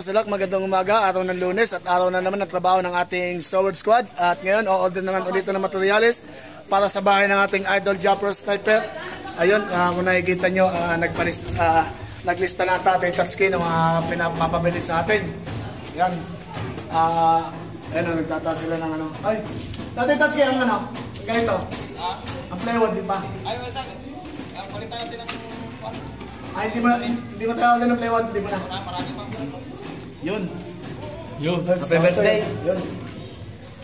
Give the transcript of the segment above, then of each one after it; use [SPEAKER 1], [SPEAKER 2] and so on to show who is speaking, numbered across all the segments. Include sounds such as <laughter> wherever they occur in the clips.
[SPEAKER 1] kawasalak, magandang umaga, araw ng lunes at araw na naman ng trabaho ng ating Sword Squad. At ngayon, o-order naman ulit ng materials para sa bahay ng ating idol Jumper Sniper. Ayun, uh, kung nakikita nyo, uh, nagpanist, uh, naglista na ata ating touchscreen ng mga pinapabilit sa atin. Yan. Uh, ayun, nagtataas sila ng ano. Ay, dati touchscreen ang ano, ganito. Ang plywood, di ba?
[SPEAKER 2] Ay, wala Palitan natin ng
[SPEAKER 1] ay, hindi mo, hindi mo tayo ng play one, hindi mo na.
[SPEAKER 2] marami pa.
[SPEAKER 1] Yun.
[SPEAKER 2] Yun. Happy birthday.
[SPEAKER 1] Yun.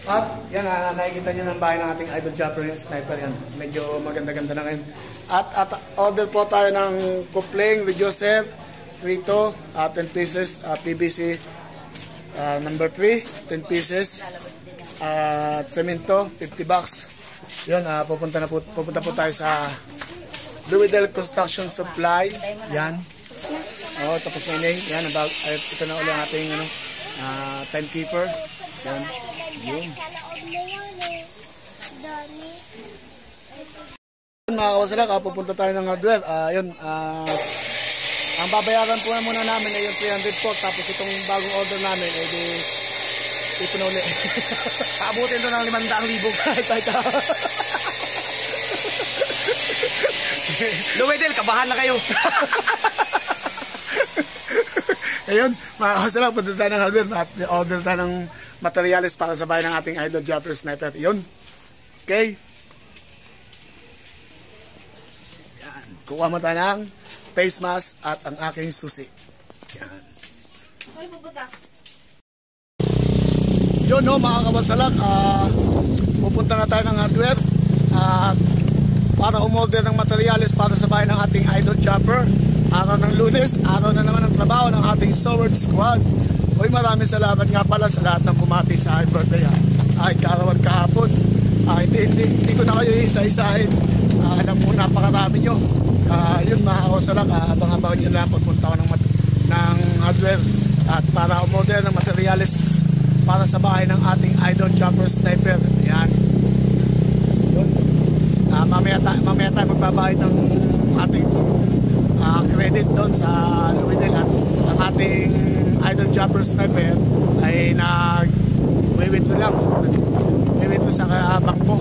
[SPEAKER 1] At yan, uh, nakikita nyo ng bahay ng ating idol Japper sniper yan. Medyo maganda-ganda na ngayon. At, at order po tayo ng kupling with Joseph, Rito, uh, 10 pieces, uh, PVC uh, number 3, 10 pieces. At uh, cemento, 50 bucks. Yun, uh, pupunta, na po, pupunta po tayo sa Louisdale Construction Supply. Yan. Oh, tapos na yun. Yan, about, ay, ito na ulit ang ating ano, uh, timekeeper. Yan. Yun. Mga kawasalak, uh, pupunta tayo ng hardware. Uh, yun, uh, ang babayaran po muna namin ay yung 300 po. Tapos itong bagong order namin ay di ito na ulit. <laughs> Abutin ito ng 500,000. <laughs>
[SPEAKER 2] Luwedel, kabahan na kayo. <laughs>
[SPEAKER 1] Ayun, mga kasalang, punta tayo ng hardware at order tayo ng materials para sa bahay ng ating idol Jumper Sniper. Yun. Okay. Yan. Kuha mo tayo ng face mask at ang aking susi. Yan.
[SPEAKER 3] Ay, pupunta.
[SPEAKER 1] Yun no, mga kawasalak, uh, pupunta na tayo ng hardware at uh, para umorder ng materyales para sa bahay ng ating idol chopper. Araw ng lunes, araw na naman ang trabaho ng ating Sword Squad. Uy, maraming salamat nga pala sa lahat ng bumati sa aking birthday ha. Sa aking kaarawan kahapon. Uh, hindi, hindi, hindi ko na kayo isa-isahin. Uh, alam mo, napakarami nyo. Uh, yun mga kawasalak, uh, abang-abang nyo lang pagpunta ko ng, ng hardware at para umorder ng materyales para sa bahay ng ating idol chopper sniper. Yan uh, mamaya, ta mamaya tayo magbabayad ng ating uh, credit doon sa Louisville at ang ating idol jumper sniper ay nag wiwito lang. Wiwito sa uh, bangko.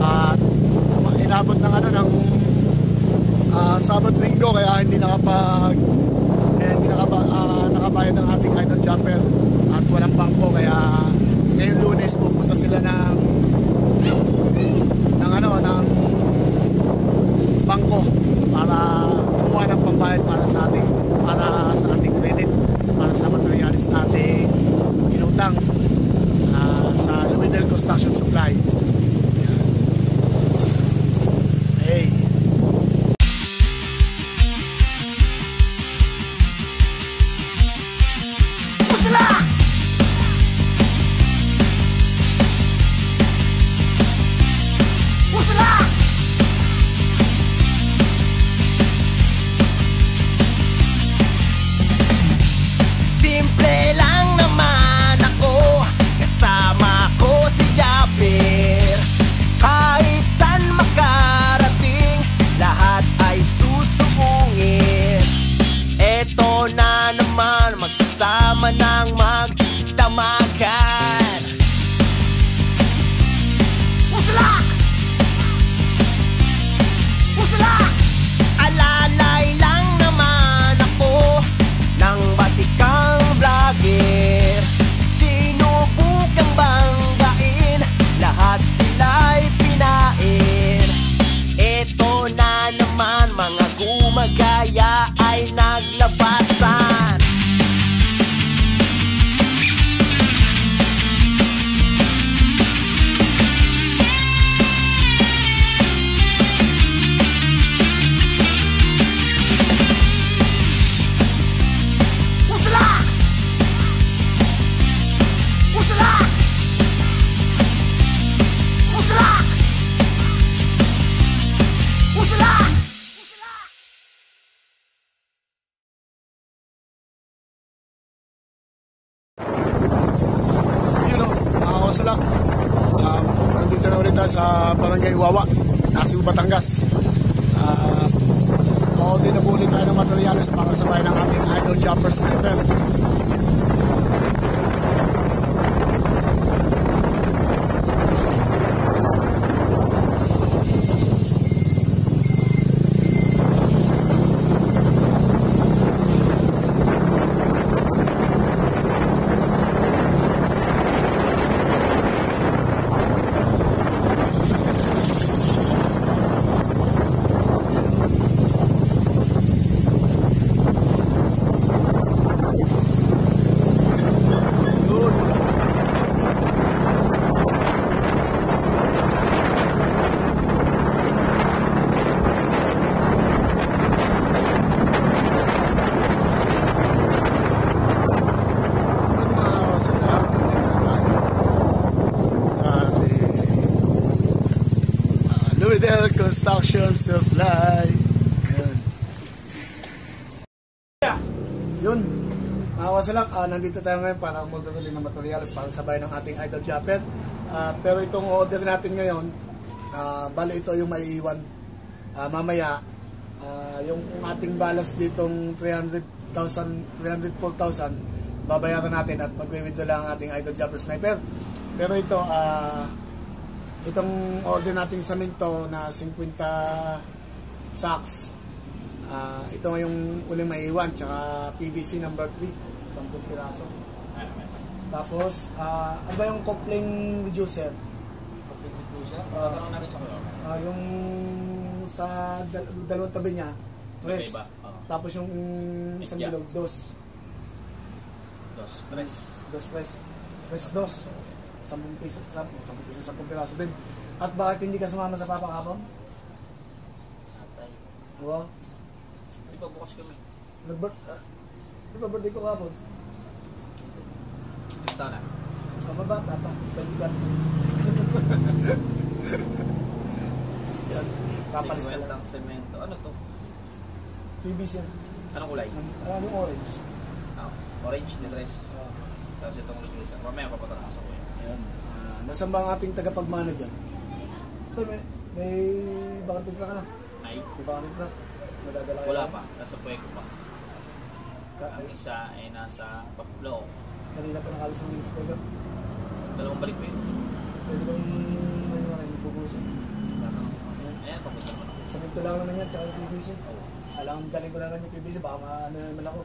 [SPEAKER 1] At uh, inabot ng ano ng uh, Sabado linggo kaya hindi nakapag eh, hindi nakapa, uh, nakabayad ng ating idol jumper at walang bangko kaya ngayon lunes pupunta sila ng bangko para kumuha ng pambayad para sa ating para sa ating credit para sa materialis nating inutang uh, sa Louisville Construction Supply simple lang naman. Sa Barangay Wawa, Nasiw, Batangas. Uh, all din nabuli tayo ng materials para sa bayan ng ating idol jumper sniper. Supply. Yan. Yun. Mga kawasalak, ah, nandito tayo ngayon para magdadali ng materials para sa bayan ng ating idol Japet. Ah, pero itong order natin ngayon, ah, bali ito yung maiiwan ah, mamaya. Ah, yung ating balance ditong 300,000, 304,000, babayaran natin at magwi-withdraw lang ang ating idol Japper Sniper. Pero ito, ah, itong order nating saminto na 50 sacks Ah, ito yung uling maiiwan, tsaka PVC number 3, 10 piraso. Tapos, ah, ano ba yung coupling reducer? Ah, ah, yung sa dal- dalawang tabi niya, tres. Tapos yung isang bilog, dos.
[SPEAKER 2] Dos, tres.
[SPEAKER 1] Dos, tres. Tres, dos. Sampung piso, sampung, sampung piso, sampung piraso din. At bakit hindi ka sumama sa Papa Kapon?
[SPEAKER 2] Atay.
[SPEAKER 1] Wow.
[SPEAKER 2] Di ba bukas kami?
[SPEAKER 1] Nag-birth, ah, di ba birthday ko kapon?
[SPEAKER 2] Dito na.
[SPEAKER 1] Ang mabata pa, balikan. <laughs> Yan, papalis na lang.
[SPEAKER 2] Semento. Ano to?
[SPEAKER 1] PVC.
[SPEAKER 2] Anong kulay?
[SPEAKER 1] Ano yung orange?
[SPEAKER 2] Ah, orange na tres.
[SPEAKER 1] Ah,
[SPEAKER 2] Tapos itong reducer. Mamaya papatapos ko yan.
[SPEAKER 1] Ayan. Ah, nasaan ba ang ating tagapagmana dyan? Ito, may, may bakit ka na?
[SPEAKER 2] Ay,
[SPEAKER 1] May bakit na? Madadala ka
[SPEAKER 2] wala
[SPEAKER 1] na?
[SPEAKER 2] pa. Nasa puweko pa.
[SPEAKER 1] Ka-
[SPEAKER 2] Ang isa ay nasa Paplo.
[SPEAKER 1] Kanina pa nakalis ng music pwede.
[SPEAKER 2] Dalawang balik pa yun.
[SPEAKER 1] Pwede bang ano nga yung bubusin?
[SPEAKER 2] Ayan, papunta naman ako.
[SPEAKER 1] Sabi ko lang naman yan, tsaka yung PVC.
[SPEAKER 2] Oo.
[SPEAKER 1] Alam, daling ko na lang yung PVC, baka maano naman ako.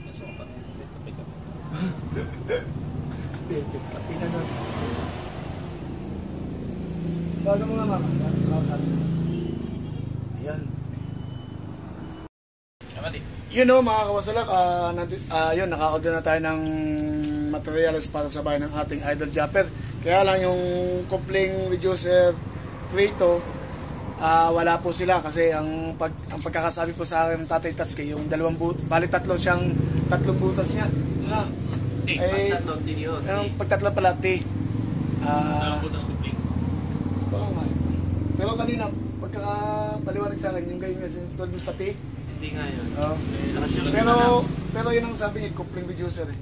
[SPEAKER 2] Nasa pa. Pick up.
[SPEAKER 1] David, kapina nun. Bago mo nga mama. Ayan. You know mga kawasalak, ah nandi- ah, yun, naka-order na tayo ng materials para sa bahay ng ating idol Japper. Kaya lang yung coupling reducer Prito, ah wala po sila kasi ang pag ang pagkakasabi po sa akin ng Tatay Tatsuki, yung dalawang but, bali tatlo siyang tatlong butas niya. Ano? Eh, yung pagtatlo pala, T. Ah,
[SPEAKER 2] butas.
[SPEAKER 1] Oo nga. Pero kanina, pagkakapaliwanag sa akin, yung ganyan nga sinistol dun sa T.
[SPEAKER 2] Hindi nga yun.
[SPEAKER 1] Oo.
[SPEAKER 2] Eh,
[SPEAKER 1] Pero, pero yun ang sabi niya, coupling reducer eh.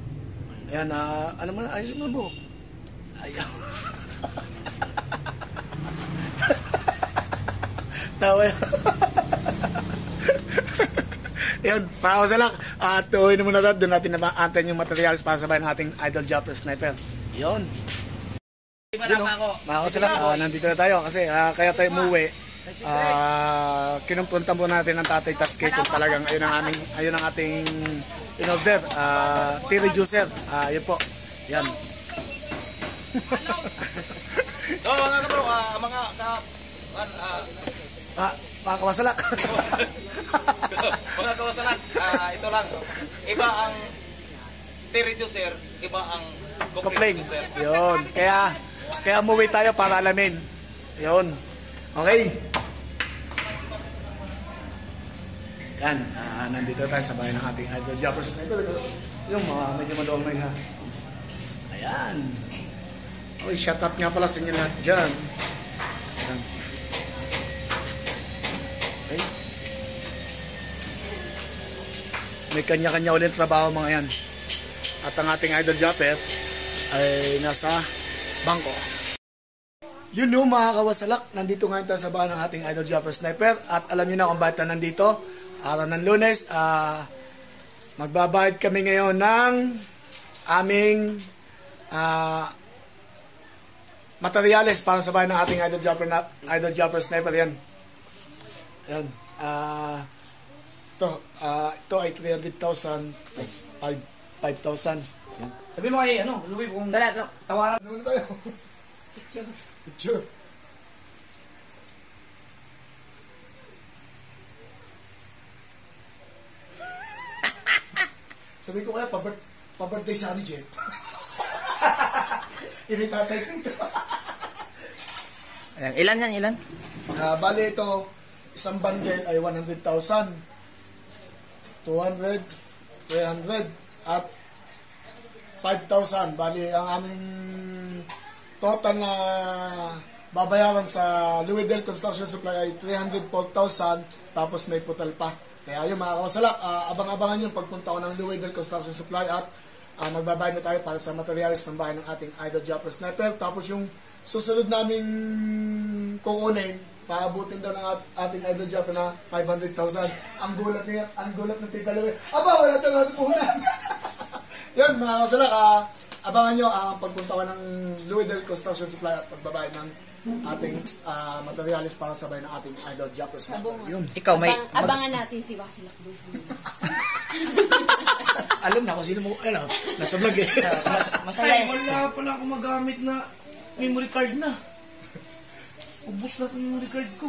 [SPEAKER 1] Ayan, ah, ano mo na, ayos mo na buhok. Ayaw. <laughs> Tawa yan. <laughs> Yan, para ko sa lang. At uh, na muna doon, doon natin na antayin yung materials para sa bayan ng ating idol Jumper Sniper. Yun.
[SPEAKER 2] Na ako?
[SPEAKER 1] Mga kasalang, ah, nandito na tayo kasi ah, kaya tayo umuwi. Ah, kinumpunta mo natin ang Tatay Tatsuki kung talagang ayun ang aming ayun ang ating in-order. Ah, tea reducer. Ah, yun po. Yan. <laughs>
[SPEAKER 2] So, mga kabro, ah, mga ka... an- ah,
[SPEAKER 1] Ah, mga kawasalak.
[SPEAKER 2] mga kawasalan, ah, ito lang. Iba ang T-reducer, iba ang reducer.
[SPEAKER 1] Yun. Kaya kaya umuwi tayo para alamin. Yun. Okay. Yan. ah, nandito tayo sa bahay ng ating idol Jappers. Ito, yung mga medyo maluwang na ha. Ayan. Oy, shout out nga pala sa inyo lahat dyan. May kanya-kanya ulit trabaho mga yan. At ang ating idol Japper ay nasa bangko. Yun know, mga kawasalak, nandito ngayon tayo sa bahay ng ating idol Japper Sniper at alam niyo na kung bakit nandito. Araw ng lunes, ah, magbabayad kami ngayon ng aming ah, materials para sa bahay ng ating idol Japper, na, idol Japper Sniper. Yan. Yan. Ah, ito, ah, ito ay 300,000 plus 5 5,000. Yan.
[SPEAKER 3] Sabi mo kay ano, Louie, kung dala, tawaran.
[SPEAKER 1] Ano na tayo? Picture. Picture. Sabi ko kaya, pabir- pa-birthday sa ni Jeff. <laughs> Initatay ko.
[SPEAKER 3] Ayan, ilan yan, ilan?
[SPEAKER 1] Ah, bali ito, isang bundle ay 100,000. 200, 300, at 5,000. Bali, ang aming total na babayaran sa Louisville Construction Supply ay 304,000 tapos may putal pa. Kaya yun mga kawasalak, ah, abang-abangan yung pagpunta ko ng Louisville Construction Supply at ah, magbabayad na tayo para sa materials ng bahay ng ating Idol Jumper Sniper. Tapos yung susunod naming kukunin, paabutin daw ng at- ating Idol Jumper na 500,000. Ang gulat niya, ang gulat ng Tita Louie. Aba, wala ito natupunan. <laughs> yun mga kawasalak, ah, abangan nyo ang pagpunta ko ng Louisville Construction Supply at pagbabayad ng ating ah, materials para sabay ng ating Idol Sniper. Yun.
[SPEAKER 3] Ikaw may...
[SPEAKER 4] Abang, abangan natin si Wasilak Boys. <laughs>
[SPEAKER 1] Alam na kung sino mo, ano, nasa vlog eh. <laughs>
[SPEAKER 3] Mas, masaya.
[SPEAKER 5] Ay, wala pala ako magamit na memory card na. Ubus na yung memory card ko.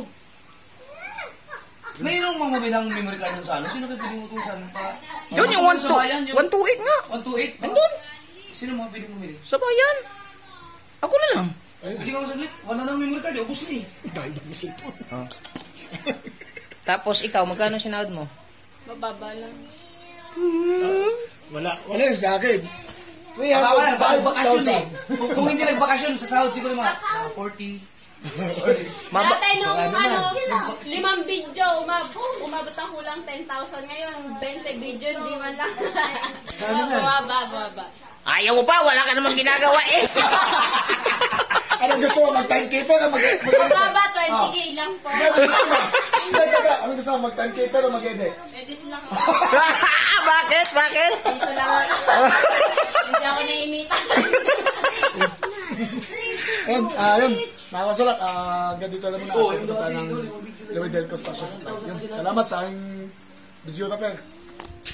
[SPEAKER 5] Mayroong mga bilang memory card dun sa ano? Sino kayo pwedeng utusan? Pa,
[SPEAKER 3] Yun yung
[SPEAKER 5] Sa bayan, yung
[SPEAKER 3] 128 nga.
[SPEAKER 5] 128.
[SPEAKER 3] Nandun.
[SPEAKER 5] Sino mga pwedeng bumili?
[SPEAKER 3] Sa bayan. Ako na lang.
[SPEAKER 5] Bili ka mo saglit. Wala na memory card. eh. Ubus na eh.
[SPEAKER 1] Dahil ba masipon? <laughs>
[SPEAKER 3] Tapos ikaw, magkano sinahod mo?
[SPEAKER 4] Mababa lang.
[SPEAKER 1] Wala, wala sa akin.
[SPEAKER 5] Baka wala, baka bakasyon eh.
[SPEAKER 1] 305,000.
[SPEAKER 5] Kung, hindi nagbakasyon, sa sahod siguro mga ah, 40.
[SPEAKER 3] Maba-
[SPEAKER 4] Dati nung ano, limang video, umab umabot ang kulang 10,000. Ngayon, 20 video, hindi man lang. Bumaba, bumaba.
[SPEAKER 3] Ayaw mo pa, wala ka namang ginagawa eh. <laughs>
[SPEAKER 1] Anong gusto mo, mag-timekeeper o mag- mag-
[SPEAKER 4] Bumaba, 20k lang po.
[SPEAKER 1] Hindi, teka, anong gusto mo, mag-timekeeper o mag-edit?
[SPEAKER 4] Edit lang. <laughs>
[SPEAKER 3] bakit? Bakit?
[SPEAKER 4] Dito lang. <laughs> Hindi ako naimita.
[SPEAKER 1] And, ah, yun, mga kasalak, ah, hanggang dito lang muna
[SPEAKER 5] Oo,
[SPEAKER 1] ako pupunta ng. Louis Del Construction Supply. Yun, salamat sa aking video rapper.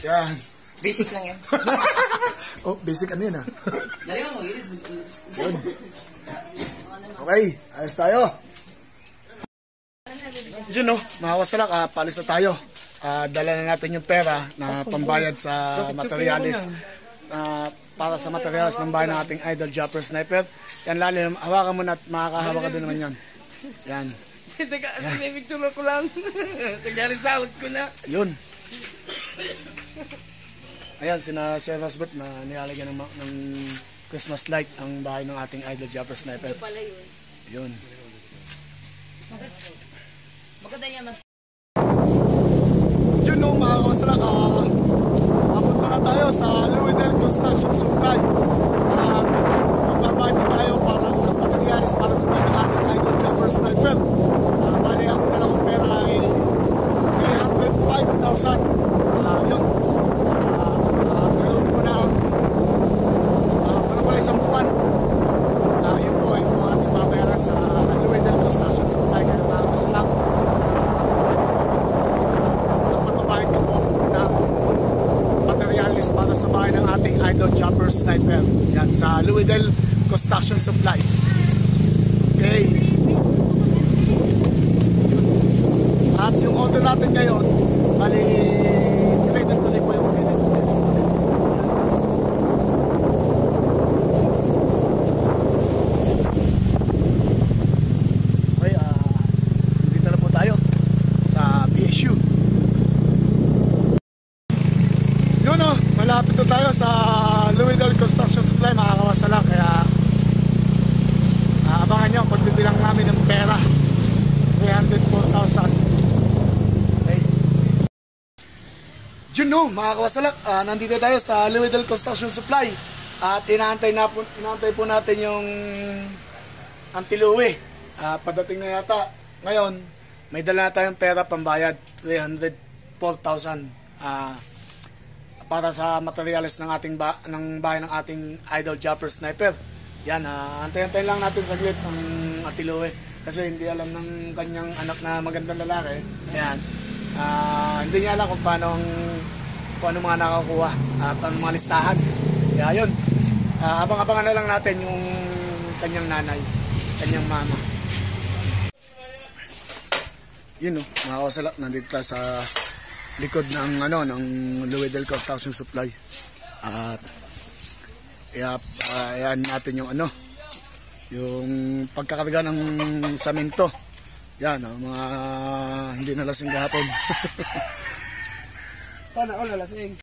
[SPEAKER 1] Yan.
[SPEAKER 3] Basic lang yan. <laughs>
[SPEAKER 1] oh, basic ano yun ah.
[SPEAKER 5] Dali ka mag-edit.
[SPEAKER 1] Yun. Okay, ayos tayo. Yun no, mga kasalak, ah, palis na tayo. Ah, dala na natin yung pera na pambayad sa materialis. ah, para sa materialis ng bahay ng ating idol Jumper Sniper. Yan lalim, hawakan mo na at makakahawak ka din naman yan. <laughs> Yan. <laughs>
[SPEAKER 3] Teka, picture ko lang. Kunyari sahod ko na.
[SPEAKER 1] Yun. Ayan, sina Sir Rosbert na nilalagyan ng, ng Christmas light ang bahay ng ating idol Jumper Sniper.
[SPEAKER 4] Pala yun.
[SPEAKER 1] Yun.
[SPEAKER 3] Maganda yan.
[SPEAKER 1] Yun no, mga kawasalak, ah, papunta na tayo sa Louisville Construction Supply. At magbabayad na tayo para ng materialis para sa mga ating idol Jumper Sniper. Uh, bali, ang dalawang pera ay 305,000. Ah, yun. Ah, ah, sa loob po ng uh, ano pala isang buwan. Ah, yun po, yun po ang ating babayaran sa Louisville Construction Supply. Kaya mga kawasalak, sa pagbabayad ko po ng materialis para sa bahay ng ating idol jumper sniper. Yan, sa Louisville Construction Supply. Okay. At yung order natin ngayon, bali, credit tuloy po yung credit. Okay, ah, dito na po tayo sa BSU. Yun o, malapit na tayo sa Louisville Construction Supply, mga kawasala. Kaya ah, abangan nyo, pagbibilang namin ng pera. 304,000. Okay. Yun no, mga kawasalak, ah, nandito tayo sa Louisville Construction Supply. At inaantay, na po, inaantay po natin yung Antiluwe. Ah, padating na yata. Ngayon, may dala na tayong pera pambayad, 304,000 ah, para sa materials ng ating ba, ng bahay ng ating idol Jumper Sniper. Yan, ah, antay-antay lang natin saglit ang Atiloe kasi hindi alam ng kanyang anak na magandang lalaki. Yan. Ah, hindi niya alam kung paano ang kung ano mga nakakuha at ang mga listahan. Kaya yun. Ah, abang-abangan na lang natin yung kanyang nanay, kanyang mama. Yun no, mga kawasalak, nandito tayo sa likod ng ano ng Louisville Construction Supply. At yeah, ayan natin yung ano yung pagkakarga ng samento. Yan, oh, mga hindi na lasing gahapon. <laughs> Sana,
[SPEAKER 4] hola, las en.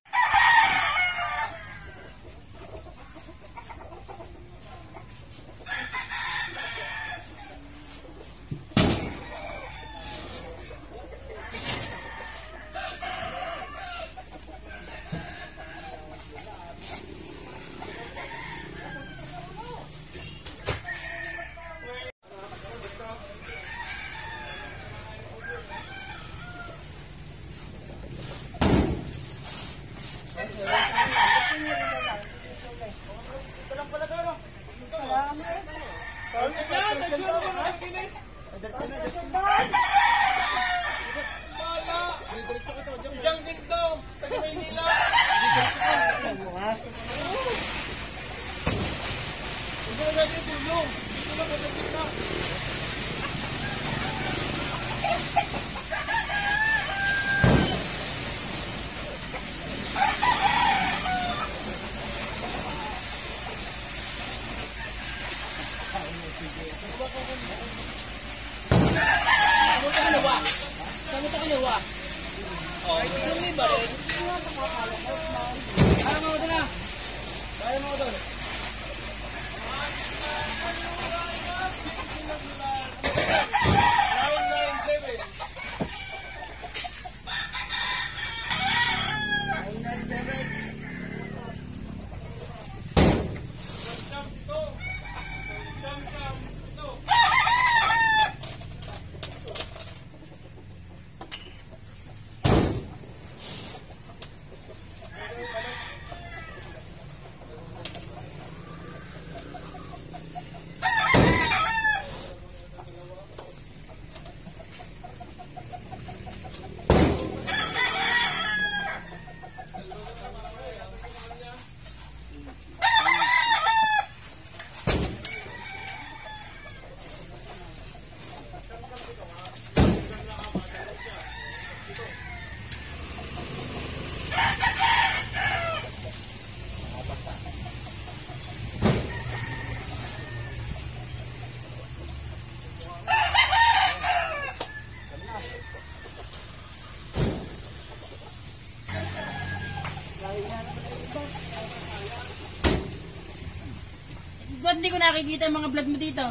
[SPEAKER 4] Ko nakikita yung mga vlog mo dito?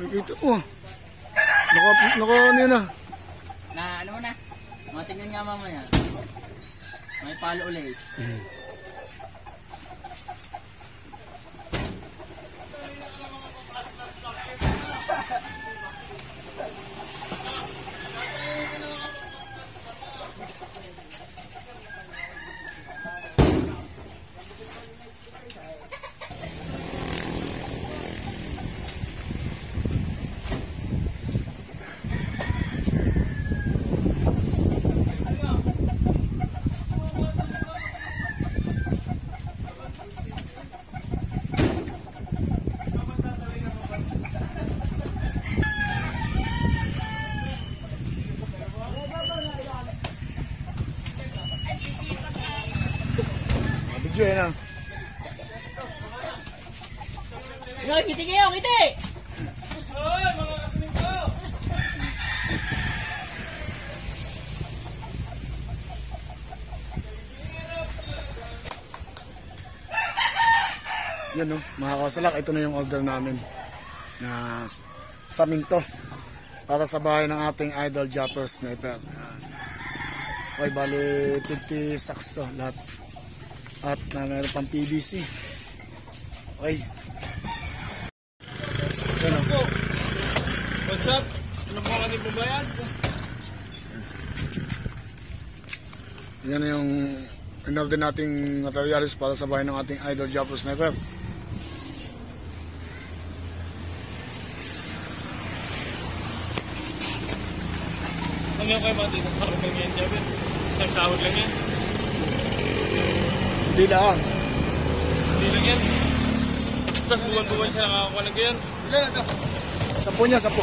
[SPEAKER 1] Nakikita mo. Naka, naka ano yun ah.
[SPEAKER 4] Na ano mo na? Matingnan nga mamaya. May palo ulit.
[SPEAKER 1] Video yan ah.
[SPEAKER 4] Yo, ngiti kayo, ngiti!
[SPEAKER 1] Yan no, mga kasalak, ito na yung order namin na s- saminto para sa bahay ng ating idol Japper Sniper. Okay, bali 50 sacks to lahat. At na meron pang PVC. Okay. Yan o.
[SPEAKER 6] What's up? Ano po ang ating pambayad?
[SPEAKER 1] Yan yung in-order nating materials para sa bahay ng ating idol Japper Sniper.
[SPEAKER 6] Yung kayo mga? Parang lang yan, Jabir. Isang sahod lang yan.
[SPEAKER 1] Hindi lang.
[SPEAKER 6] Hindi lang yan. Tapos buwan-buwan siya nakakakuha ng ganyan.
[SPEAKER 1] Sampu niya, sampu.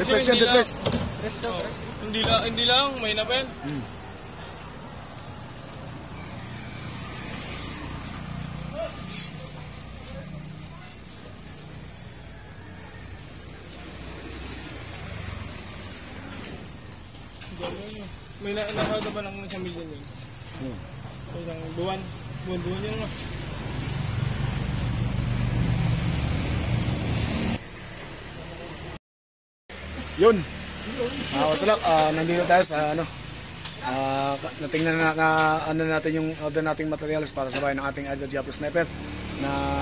[SPEAKER 1] Depress yan, depress.
[SPEAKER 6] Hindi lang, hindi lang. May na pa yan. May na nakakada ba ng isang milyon yun?
[SPEAKER 1] Hmm.
[SPEAKER 6] Isang buwan. Buwan-buwan yun. no?
[SPEAKER 1] Yun. Ah, wasalak, ah, nandito tayo sa ano. Ah, natingnan na, na ano natin yung order nating materials para sa bahay ng ating idol Diablo Sniper na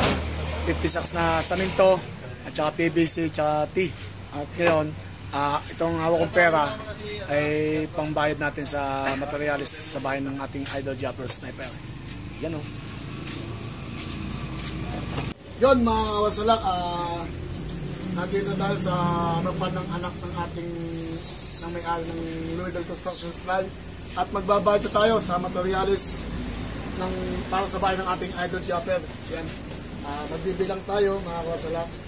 [SPEAKER 1] 50 sacks na saminto at saka PVC at saka T. At ngayon, ah, itong hawak kong pera ay pangbayad natin sa materials sa bahay ng ating idol Diablo Sniper. Yan o. Yun mga kawasalak, ah, nandito tayo sa harapan ng anak ng ating ng may-ari ng Louisville Construction Supply at magbabayad tayo sa materialis ng para sa bahay ng ating idol Japper. Yan. Ah, magbibilang tayo mga kawasalak.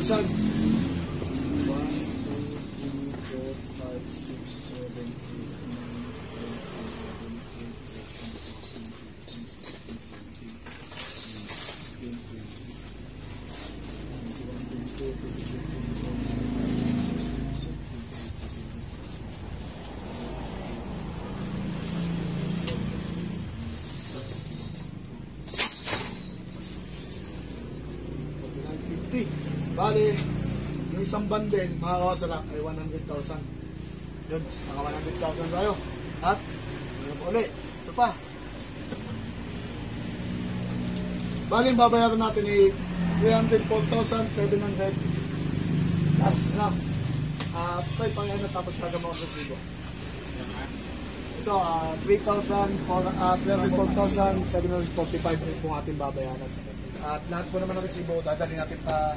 [SPEAKER 1] 4, bundle, mga kawasalak, ay 100,000. Yun, mga 100,000 tayo. At, meron pa uli. Ito pa. Bali, babayaran natin ay 304,700. Plus, na, uh, pay pang na tapos magamo ang resibo. Ito, ah, 3,000, ah, 304,745 po ang ating babayaran. At lahat po naman ng resibo, dadali natin pa,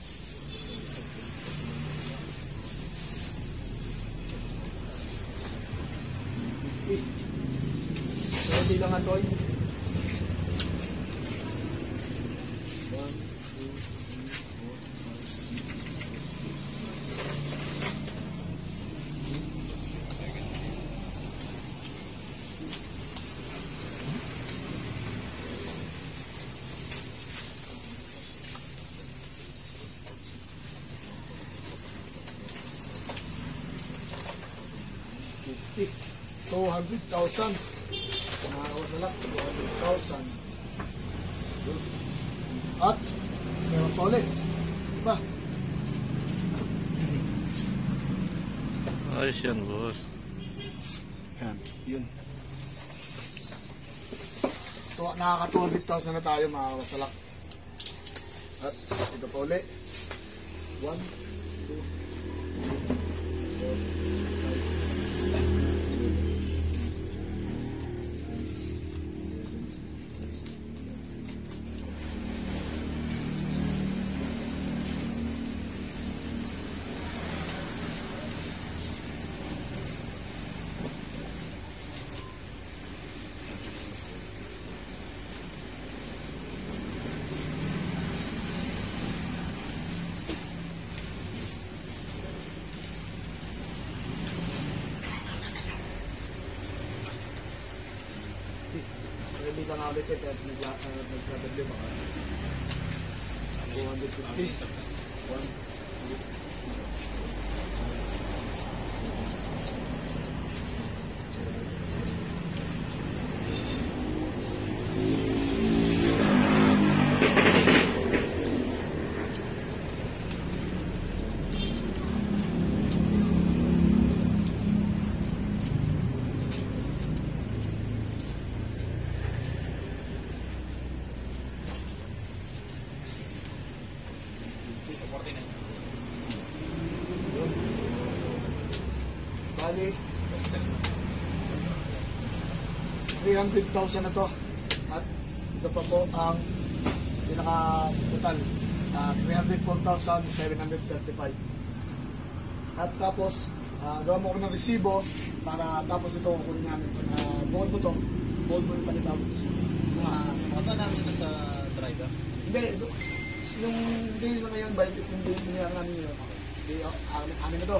[SPEAKER 1] Ready lang nga, Toy. 1, 2, 3, 4, 5, 6, fifty, two hundred thousand.
[SPEAKER 7] boss yan boss
[SPEAKER 1] yan yun. Tuwa, nakaka 200,000 na tayo makakasalak. at ito pa uli. 1 ulit eh, kaya uh, nagsasabi baka 250. 300,000 na to. At ito pa po ang pinaka-total. Uh, 304,735. At tapos, uh, gawa mo ko ng resibo para tapos ito kukunin namin. Uh, bukod mo to, bukod mo yung resibo. Uh,
[SPEAKER 2] Punta namin ito sa driver.
[SPEAKER 1] hindi, yung hindi sa ngayon, ba, hindi hindi namin yun. Hindi, amin, amin na to.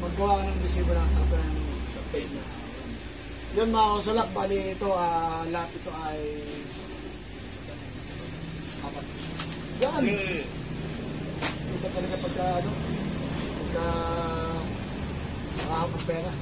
[SPEAKER 1] Maggawa ka ng resibo ng sa na. Yun mga kasalak, bali ito, ah, lahat ito ay apat. Yan! Ito talaga pagka, ano, pagka makahapang pera.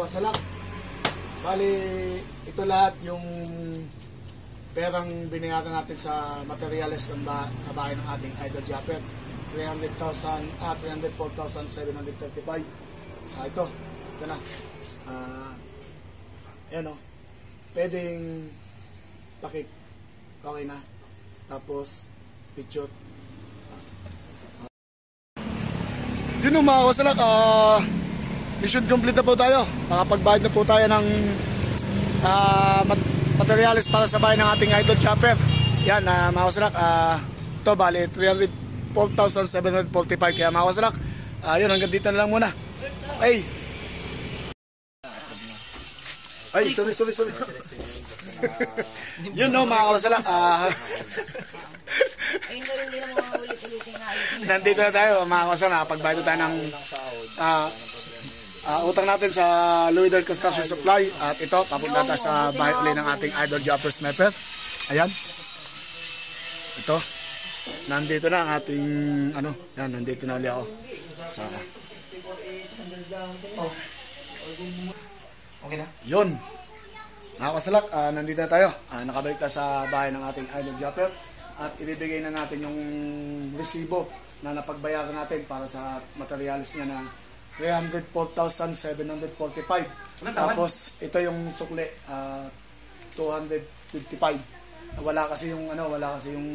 [SPEAKER 1] Nakakawasalak. Bali, ito lahat yung perang binayaran natin sa materials ng ba, sa bahay ng ating idol Japper. 300,000, ah, 304,735. Ah, ito, ito na. Ah, ayan o. Pwedeng takip. Okay na. Tapos, picture. Yun o mga kasalak, ah, mission complete na po tayo. Nakapagbayad na po tayo ng ah, mat- materials para sa bahay ng ating idol chopper. Yan, uh, mga kasalak, ah, ito bali 304,745. Kaya mga kasalak, ah, yun hanggang dito na lang muna. Ay! Ay, sorry, sorry, sorry. yun no, mga kasalak,
[SPEAKER 4] nga.
[SPEAKER 1] Nandito na tayo, mga kasa, nakapagbayad na tayo ng ah, ah, utang natin sa Louis Del Construction Supply. At ito, papunta tayo sa bahay uli ng ating Idol Jumper Sniper. Ayan. Ito. Nandito na ang ating, ano, yan, nandito na ulit ako. Sa,
[SPEAKER 5] Okay na?
[SPEAKER 1] yun. Mga kasalak, ah, nandito na tayo. Ah, nakabalik tayo sa bahay ng ating Idol Jumper. At ibibigay na natin yung resibo na napagbayaran natin para sa materials niya na 304,745. Tapos ito yung sukli, ah, 255. Wala kasi yung ano, wala kasi yung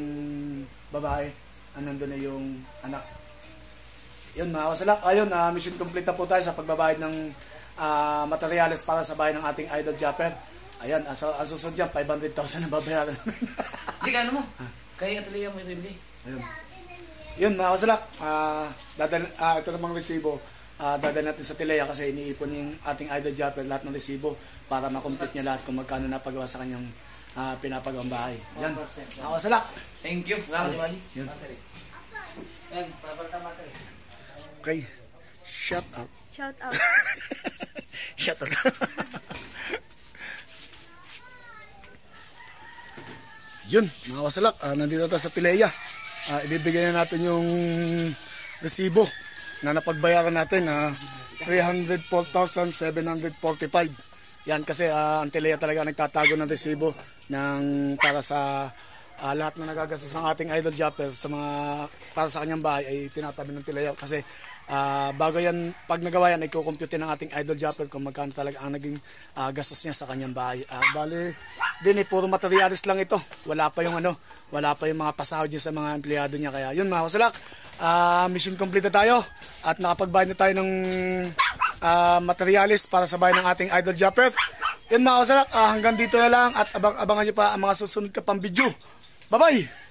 [SPEAKER 1] babae. Ah, nandun na yung anak. Yun mga kasalak, ayun, ah, mission complete na po tayo sa pagbabayad ng ah, materials para sa bahay ng ating idol Japper. Ayan, ang, ang susunod yan, 500,000 na babayaran namin. <laughs>
[SPEAKER 5] Hindi ka ano mo? Kaya atelier mo ito.
[SPEAKER 1] Ayun. Yun mga kasalak, ah, dadal, ah, ito namang resibo. Ah, dadal natin sa Tilea kasi iniipon yung ating idol Japper lahat ng resibo para makomplete niya lahat kung magkano napagawa sa kanyang ah, pinapagawang bahay. Yan, mga kasalak.
[SPEAKER 5] Thank you. Salamat.
[SPEAKER 3] Yan.
[SPEAKER 1] Okay, shut up.
[SPEAKER 4] Shout out.
[SPEAKER 1] Shut up. <laughs> <laughs> Yun, mga kasalak, ah, nandito tayo sa Pilea. Ah, ibibigay na natin yung resibo na napagbayaran natin na 304,745. Yan kasi ah, ang talaga nagtatago ng resibo ng para sa ah, lahat na nagagastos ng ating idol Japper sa mga para sa kanyang bahay ay tinatabi ng Tilea kasi ah, bago yan pag nagawa yan ay kukumpute ng ating idol Japper kung magkano talaga ang naging ah, gastos niya sa kanyang bahay. Ah, bali din eh, puro materialis lang ito. Wala pa yung ano, wala pa yung mga pasahod niya sa mga empleyado niya. Kaya yun mga kasalak, ah, mission complete tayo at nakapagbayad na tayo ng ah, materialis para sa bahay ng ating idol Japper. Yun mga kasalak, ah, hanggang dito na lang at abang-abangan nyo pa ang mga susunod ka pang video. Bye-bye!